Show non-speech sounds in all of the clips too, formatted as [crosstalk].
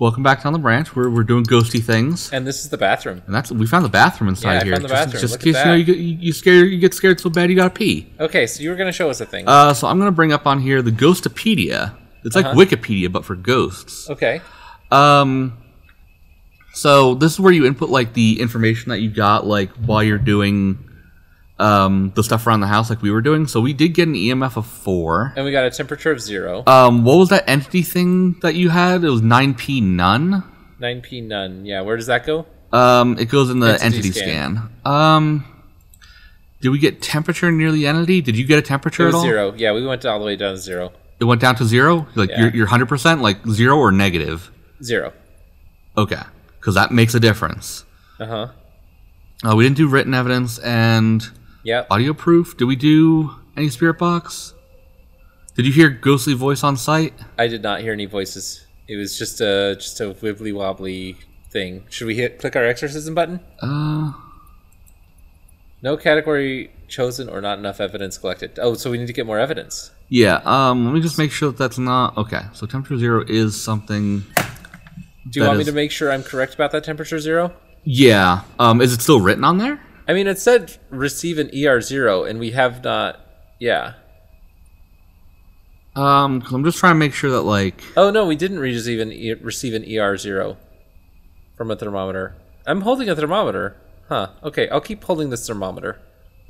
Welcome back down the branch. We're, we're doing ghosty things, And this is the bathroom. and that's we found the bathroom inside Yeah, I here. found the just, bathroom. just Look in case you know you get you, you scared you get scared so bad you gotta pee. Okay, so you were gonna show us a thing. Uh, so I'm gonna bring up on here the Ghostopedia. It's like Uh-huh. Wikipedia but for ghosts. okay. Um, so this is where you input like the information that you got like while you're doing um the stuff around the house like we were doing. So we did get an EMF of four. And we got a temperature of zero. Um, what was that entity thing that you had? It was 9p none. 9p none. Yeah, where does that go? Um, it goes in the Entity entity, scan. scan. Um, did we get temperature near the entity? Did you get a temperature It at all? zero. Yeah, we went all the way down to zero. It went down to zero. Like Yeah. you're you're hundred percent like zero or negative. Zero. Okay, because that makes a difference. Uh huh. Uh, we didn't do written evidence and Yep. audio proof. Did we do any spirit box? Did you hear ghostly voice on site? I did not hear any voices. It was just a just a wibbly wobbly thing. Should we hit click our exorcism button? Uh, No category chosen or not enough evidence collected. Oh, so we need to get more evidence. yeah. Um, let me just make sure that that's not okay. So temperature zero is something. Do you want is- me to make sure I'm correct about that temperature zero? Yeah. Um, is it still written on there? I mean, it said receive an ER zero, and we have not. Yeah. Um, I'm just trying to make sure that like Oh no, we didn't receive an e- receive an ER zero from a thermometer. I'm holding a thermometer. Huh. Okay, I'll keep holding this thermometer.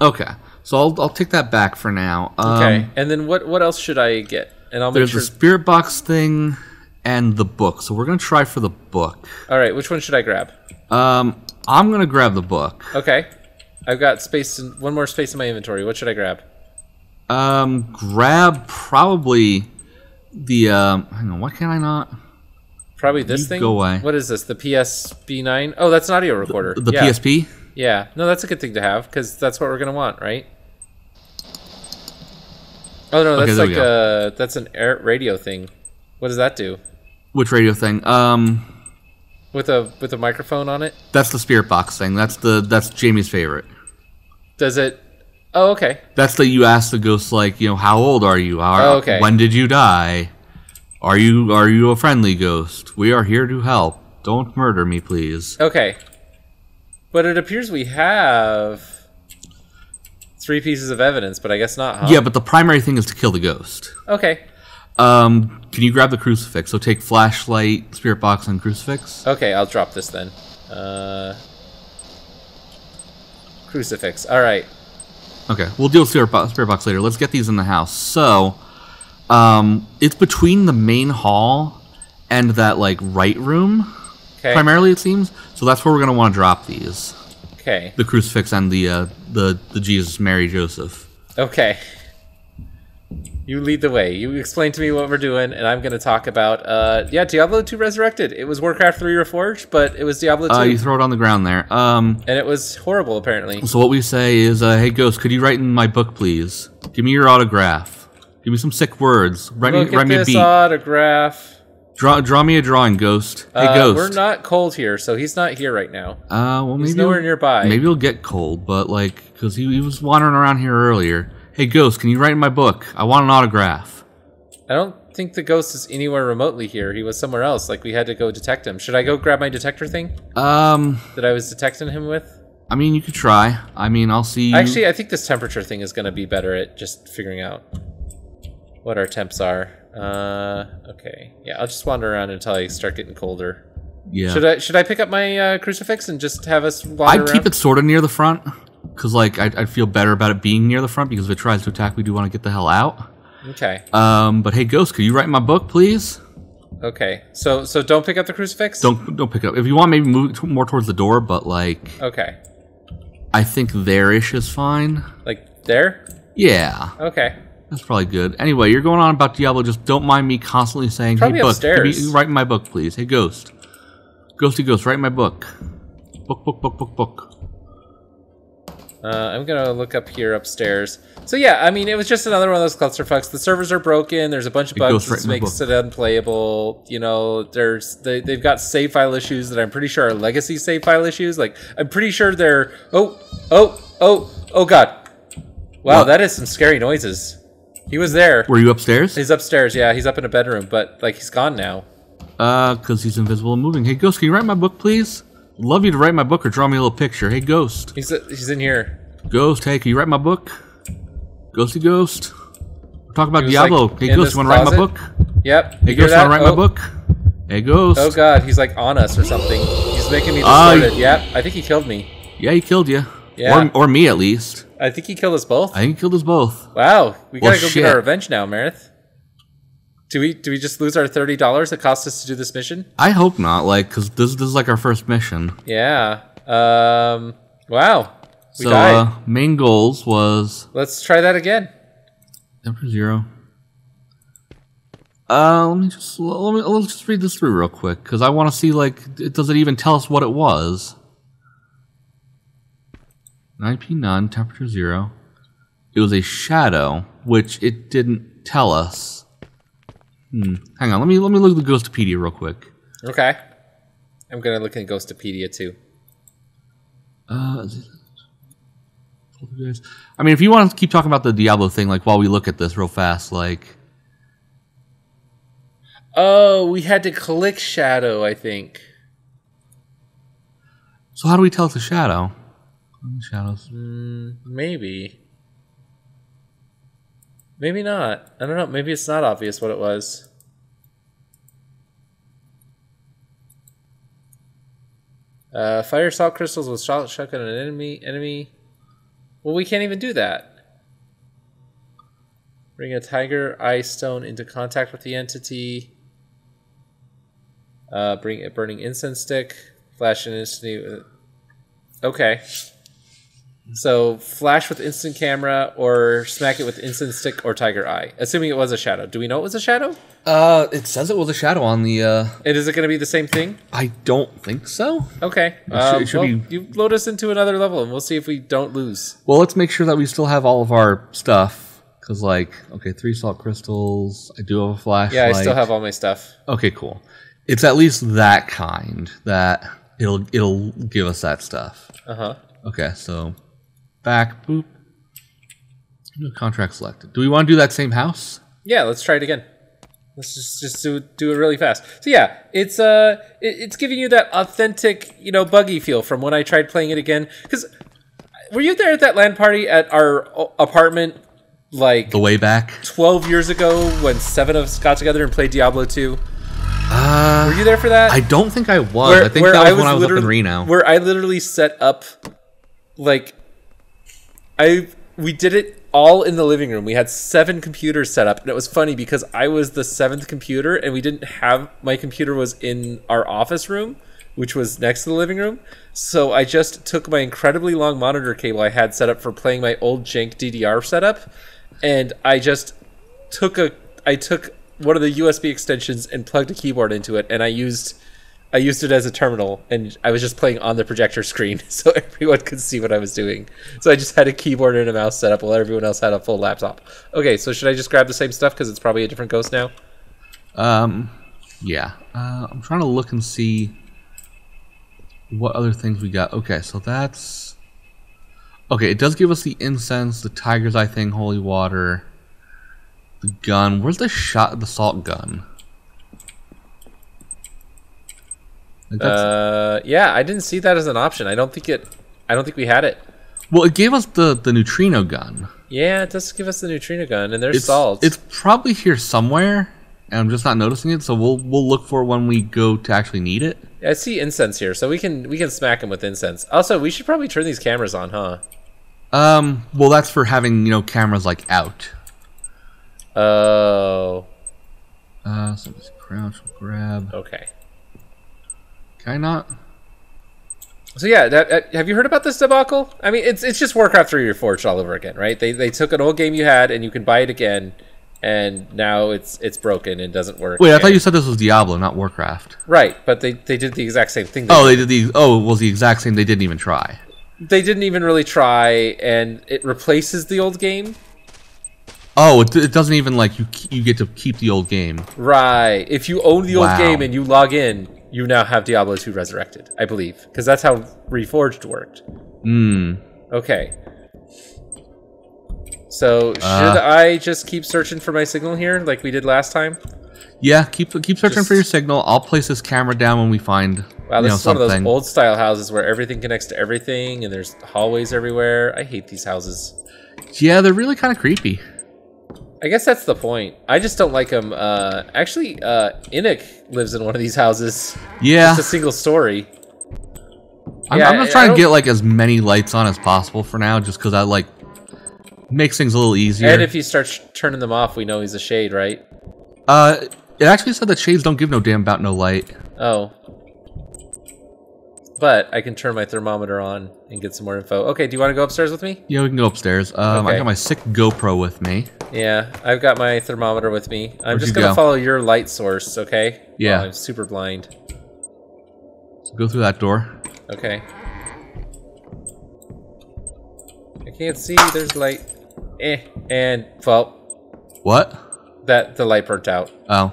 Okay, so I'll I'll take that back for now. Um, Okay, and then what what else should I get? And I'll make There's sure. the spirit box thing and the book. So we're gonna try for the book. All right, which one should I grab? Um, I'm gonna grab the book. Okay, I've got space in one more space in my inventory. What should I grab? Um, grab probably the um. Hang on, why can't I not? Probably this You thing. go away. What is this? The PSB9? Oh, that's an audio recorder. The yeah. PSP. Yeah. No, that's a good thing to have because that's what we're gonna want, right? Oh no, that's we like a that's an air radio thing. What does that do? Which radio thing? Um, With a with a microphone on it? that's the spirit box thing. That's the that's Jamie's favorite. Does it? Oh, okay. That's the you ask the ghost like you know how old are you? How, Oh, okay. When did you die? Are you are you a friendly ghost? We are here to help. Don't murder me, please. Okay. But it appears we have three pieces of evidence, but I guess not, huh? Yeah, but the primary thing is to kill the ghost. Okay. Um, can you grab the crucifix? So take flashlight, spirit box, and crucifix. Okay, I'll drop this then. Uh, crucifix. All right. Okay, we'll deal with spirit box, spirit box later. Let's get these in the house. So, um, it's between the main hall and that like right room, Okay. primarily it seems. So that's where we're gonna want to drop these: Okay. the crucifix and the uh, the the Jesus, Mary, Joseph. Okay. You lead the way. You explain to me what we're doing, and I'm going to talk about, uh, yeah, Diablo 2 Resurrected. It was Warcraft 3 Reforged, but it was Diablo 2. Uh, you throw it on the ground there. Um, and it was horrible, apparently. so what we say is, uh, "Hey, ghost, could you write in my book, please? Give me your autograph. Give me some sick words. Write me, Look write at me a beat. autograph. Draw, draw me a drawing, ghost. Hey, Uh, ghost. We're not cold here, so he's not here right now. Uh, well, maybe He's nowhere nearby. Maybe he'll get cold, but like, because he, he was wandering around here earlier. Hey, ghost, can you write in my book? I want an autograph. I don't think the ghost is anywhere remotely here. He was somewhere else. Like, we had to go detect him. Should I go grab my detector thing Um, that I was detecting him with? I mean, you could try. I mean, I'll see. You. Actually, I think this temperature thing is going to be better at just figuring out what our temps are. Uh, okay. Yeah, I'll just wander around until I start getting colder. yeah. Should I should I pick up my uh, crucifix and just have us wander I'd around? keep it sort of near the front, because like I'd, I'd feel better about it being near the front because if it tries to attack, we do want to get the hell out. Okay. Um, but hey, ghost, could you write my book, please? Okay. So so don't pick up the crucifix. Don't don't pick it up. If you want, maybe move t- more towards the door. But like, Okay. I think there-ish is fine. Like there. Yeah. Okay. That's probably good. Anyway, you're going on about Diablo. Just don't mind me constantly saying, Probably "Hey, book, me, upstairs. write my book, please." Hey, ghost, ghosty ghost, write my book. Book, book, book, book, book. Uh, I'm gonna look up here upstairs. So yeah, I mean, it was just another one of those clusterfucks. The servers are broken. There's a bunch of It bugs that makes it unplayable. You know, there's they, they've got save file issues that I'm pretty sure are legacy save file issues. Like I'm pretty sure they're oh oh oh oh god, wow, What? that is some scary noises. He was there. Were you upstairs? He's upstairs. Yeah, he's up in a bedroom, but like he's gone now. Uh, because he's invisible and moving. Hey, Ghost, can you write my book, please? Love you to write my book or draw me a little picture. Hey, Ghost. He's he's in here. Ghost, hey, can you write my book? Ghosty Ghost. We're talking about Diablo. like, hey, Ghost, you want to write my book? Yep. Hey, Ghost, want to write oh, my book? Hey, Ghost. Oh god, he's like on us or something. He's making me Ah, distorted. you- yep. I think he killed me. Yeah, he killed you. Yeah. Or, or me, at least. I think he killed us both. I think he killed us both. Wow, we Well, gotta go shit. get our revenge now, Marith. Do we do we just lose our thirty dollars that cost us to do this mission? I hope not, like, because this, this is like our first mission. Yeah. Um. Wow. We so, died. uh, main goals was Let's try that again. Emperor Zero. Uh, let me just let me let's just read this through real quick because I want to see like it does it even tell us what it was. 9p none, temperature zero. It was a shadow, which it didn't tell us. Hmm. Hang on, let me let me look at the Ghostopedia real quick. Okay. I'm gonna look in Ghostopedia too. Uh, is I mean, if you want to keep talking about the Diablo thing, like while we look at this real fast, like Oh, we had to click shadow. I think. so how do we tell it's a shadow? Shadows. Maybe. Maybe not. I don't know. Maybe it's not obvious what it was. Uh, fire salt crystals with shot shotgun an enemy. Enemy. Well, we can't even do that. Bring a tiger eye stone into contact with the entity. Uh, bring a burning incense stick. Flash an instant. Okay. So flash with instant camera, or smack it with incense stick or tiger eye. Assuming it was a shadow. Do we know it was a shadow? Uh, it says it was a shadow on the. uh And is it going to be the same thing? I don't think so. Okay. should- Um, it should well, be- you load us into another level, and we'll see if we don't lose. Well, let's make sure that we still have all of our stuff. Cause like, okay, three salt crystals. I do have a flash. Yeah, I still have all my stuff. Okay, cool. It's at least that kind that it'll it'll give us that stuff. Uh huh. Okay, so back boop. No contract selected. Do we want to do that same house? Yeah, let's try it again. Let's just just do do it really fast. So yeah, it's uh, it, it's giving you that authentic, you know, buggy feel from when I tried playing it again. Because were you there at that LAN party at our apartment, like The way back. 12 years ago when seven of us got together and played Diablo 2. Uh, Were you there for that? I don't think I was. I think that was, when I was up in Reno. Where I literally set up, like, I we did it all in the living room. We had seven computers set up, and it was funny because I was the seventh computer, and we didn't have my computer was in our office room, which was next to the living room. So I just took my incredibly long monitor cable I had set up for playing my old jank DDR setup, and I just took a I took one of the USB extensions and plugged a keyboard into it, and I used I used it as a terminal, and I was just playing on the projector screen, [laughs] so everyone could see what I was doing. So I just had a keyboard and a mouse set up, while everyone else had a full laptop. Okay, so should I just grab the same stuff because it's probably a different ghost now? Um, yeah. Uh, I'm trying to look and see what other things we got. Okay, so that's okay. It does give us the incense, the tiger's eye thing, holy water, the gun. Where's the shot? The salt gun. Like, that's- Uh, yeah, I didn't see that as an option. I don't think it. I don't think we had it. well, it gave us the the neutrino gun. Yeah, it does give us the neutrino gun, and there's It's salt. it's probably here somewhere, and I'm just not noticing it. So we'll we'll look for it when we go to actually need it. I see incense here, so we can we can smack him with incense. Also, we should probably turn these cameras on, huh? Um, well, that's for having you know cameras like out. Oh, Uh, so just crouch, grab. okay. Can I not? So yeah, that, that- have you heard about this debacle? I mean, it's it's just Warcraft Three Reforged all over again, right? They they took an old game you had and you can buy it again, and now it's it's broken and doesn't work. Wait, I thought you said this was Diablo, not Warcraft. right, but they they did the exact same thing. Oh, they did the. Oh, it was the exact same. They didn't even try. they didn't even really try, and it replaces the old game. Oh, it, it doesn't even like you. You get to keep the old game. Right. If you own the old game and you log in, you now have Diablo 2 Resurrected, I believe. Because that's how Reforged worked. Hmm. Okay. So, should Uh. I just keep searching for my signal here like we did last time? Yeah, keep keep searching Just- for your signal. I'll place this camera down when we find Wow, you this know is one of those old style houses where everything connects to everything and there's hallways everywhere. I hate these houses. yeah, they're really kind of creepy. I guess that's the point. I just don't like them. Uh, actually, uh, Inuk lives in one of these houses. Yeah, It's a single story. I'm, yeah, I'm I- just I trying to don't- get like as many lights on as possible for now, just because I like makes things a little easier. And if you start sh- turning them off, we know he's a shade, right? uh, it actually said that shades don't give no damn about no light. Oh. But I can turn my thermometer on and get some more info. Okay, do you want to go upstairs with me? Yeah, we can go upstairs. Um, I got my sick GoPro with me. Yeah, I've got my thermometer with me. I'm Where'd just gonna go? follow your light source, okay? Yeah. Oh, I'm super blind. So go through that door. Okay. I can't see. There's light. Eh. And well, What? that the light burnt out. Oh,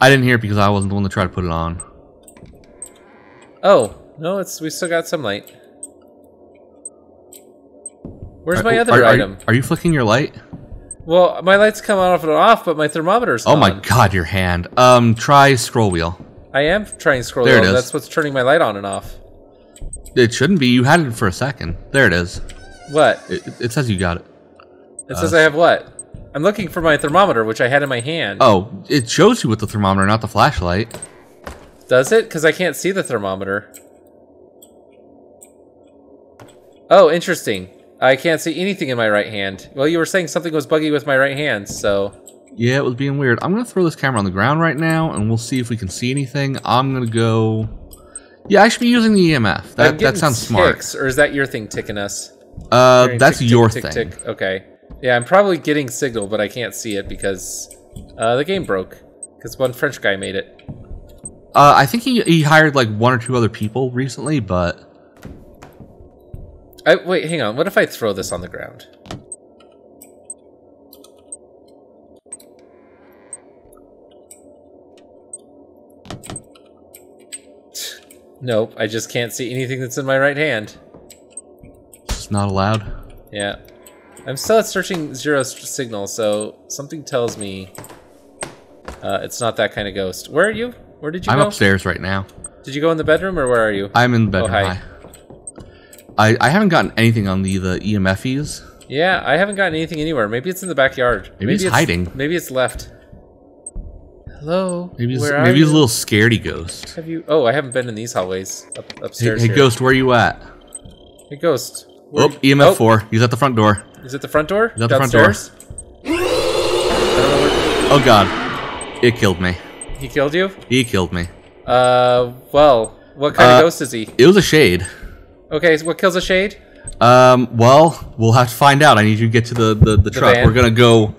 I didn't hear it because I wasn't the one that tried to put it on. Oh no, it's we still got some light. Where's my are- other are, item? Are you flicking your light? Well, my lights come on off and off, but my thermometer's Oh my god, your hand. Um, try scroll wheel. I am trying scroll. There it wheel. is. That's what's turning my light on and off. It shouldn't be. You had it for a second. There it is. What? It, it- it says you got it. It says I have what? I'm looking for my thermometer, which I had in my hand. Oh, it shows you with the thermometer, not the flashlight. Does it? Because I can't see the thermometer. Oh, interesting. I can't see anything in my right hand. Well, you were saying something was buggy with my right hand, so Yeah, it was being weird. I'm gonna throw this camera on the ground right now, and we'll see if we can see anything. I'm gonna go. Yeah, I should be using the EMF. That that sounds smart. ticks, Or is that your thing ticking us? Uh, Hearing that's tick, your tick, thing. tick, tick. Okay. Yeah, I'm probably getting signal, but I can't see it because uh, the game broke. Because one French guy made it. Uh, I think he he hired like one or two other people recently, but I, wait, hang on. What if I throw this on the ground? [sighs] Nope, I just can't see anything that's in my right hand. it's not allowed. Yeah. I'm still at searching zero signal, so something tells me uh, it's not that kind of ghost. Where are you? Where did you I'm go? upstairs right now. Did you go in the bedroom or where are you? I'm in the oh, bedroom. hi. Hi. I I haven't gotten anything on the the EMFs. Yeah, I haven't gotten anything anywhere. Maybe it's in the backyard. Maybe it's hiding. Maybe it's left. Hello. Maybe it's, maybe it's a little scaredy ghost. Have you? Oh, I haven't been in these hallways up, upstairs. hey here. ghost, where are you at? Hey, ghost. Oh, you- EMF oh, four. He's at the front door. Is it the front door? He's at the front door. I don't know where- Oh god, it killed me. He killed you? He killed me. Uh, well, what kind Uh, of ghost is he? It was a shade. Okay, so what kills a shade? Um, well, we'll have to find out. I need you to get to the the, the, truck. van? We're gonna go.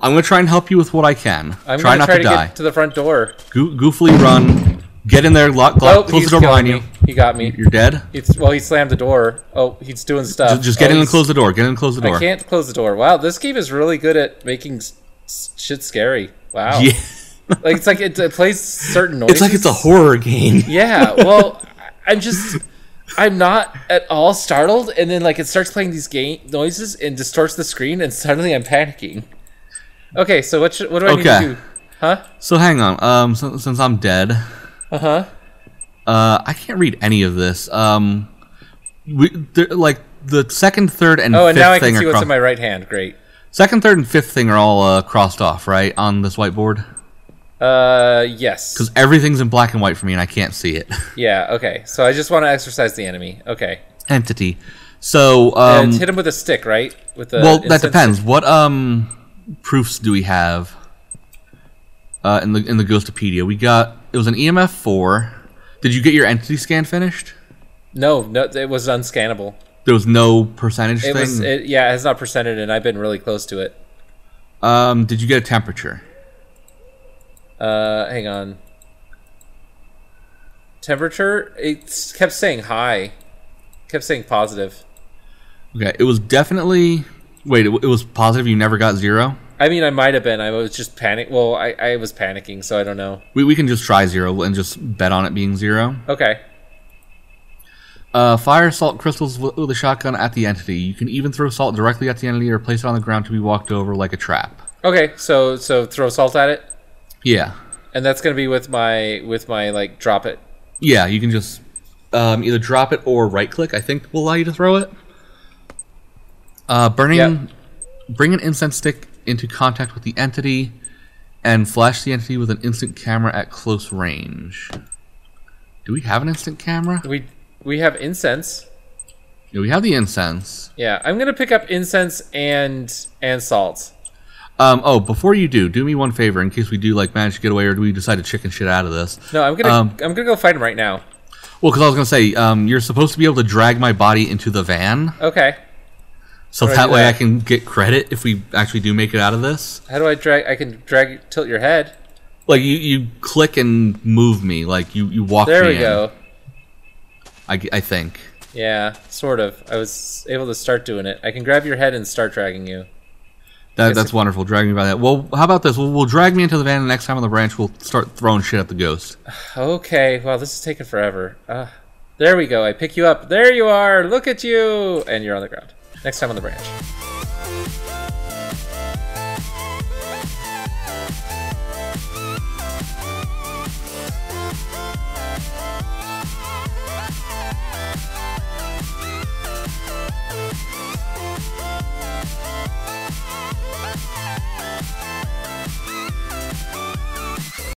I'm gonna try and help you with what I can. I'm try gonna not try to, to, die. get to the front door. Go- goofily run. Get in there. Lock. lock Oh, close the door behind me. you. He got me. You're dead. He's, well, he slammed the door. Oh, he's doing stuff. Just, just oh, get in and close the door. Get in and close the door. I can't close the door. Wow, this game is really good at making shit scary. Wow. Yeah. Like it's like it, it plays certain noises. it's like it's a horror game. Yeah. Well, I'm just I'm not at all startled, and then like it starts playing these game noises and distorts the screen, and suddenly I'm panicking. Okay, so what should, what do I need to do? Huh? So hang on. Um, so, since I'm dead, Uh huh. uh, I can't read any of this. Um, we like the second, third, and Oh, and fifth now I thing can see what's cro- in my right hand. Great. second, third, and fifth thing are all uh, crossed off, right, on this whiteboard. Uh, yes. Because everything's in black and white for me, and I can't see it. [laughs] Yeah. Okay. So I just want to exorcise the enemy. Okay. Entity. So, um, hit him with a stick, right? With the well, that depends. stick. What um proofs do we have? Uh, in the in the Ghostopedia, we got it was an EMF four. Did you get your entity scan finished? No, no, it was unscannable. There was no percentage It thing. was, it, yeah, it's not percented, and I've been really close to it. um, did you get a temperature? Uh, hang on. Temperature? It kept saying high. Kept saying positive. Okay, it was definitely. Wait, it, it was positive. You never got zero. I mean, I might have been. I was just panic. Well, I, I was panicking, so I don't know. We we can just try zero and just bet on it being zero. Okay. Uh, fire salt crystals with, with a shotgun at the entity. You can even throw salt directly at the entity or place it on the ground to be walked over like a trap. Okay. So so throw salt at it. Yeah. and that's gonna be with my with my like drop it. Yeah, you can just um, either drop it or right click. I think will allow you to throw it. Uh, burning, Yep. bring an incense stick into contact with the entity, and flash the entity with an instant camera at close range. Do we have an instant camera? We we have incense. Yeah, we have the incense. Yeah, I'm gonna pick up incense and and salt. Um, oh, before you do, do me one favor in case we do like manage to get away or do we decide to chicken shit out of this. No, I'm gonna Um, I'm gonna go fight him right now. Well, because I was gonna say, um, you're supposed to be able to drag my body into the van, Okay. so How I that way that? I can get credit if we actually do make it out of this. How do I drag? I can drag tilt your head. Like you, you click and move me, like you, you walk There me we in, go. I think. Yeah, sort of. I was able to start doing it. I can grab your head and start dragging you. That, that's wonderful. Drag me by that. Well, how about this? We'll, we'll drag me into the van, and next time on the branch, we'll start throwing shit at the ghost. [sighs] Okay. Well, this is taking forever. Uh, there we go. I pick you up. There you are. Look at you. And you're on the ground. Next time on the branch.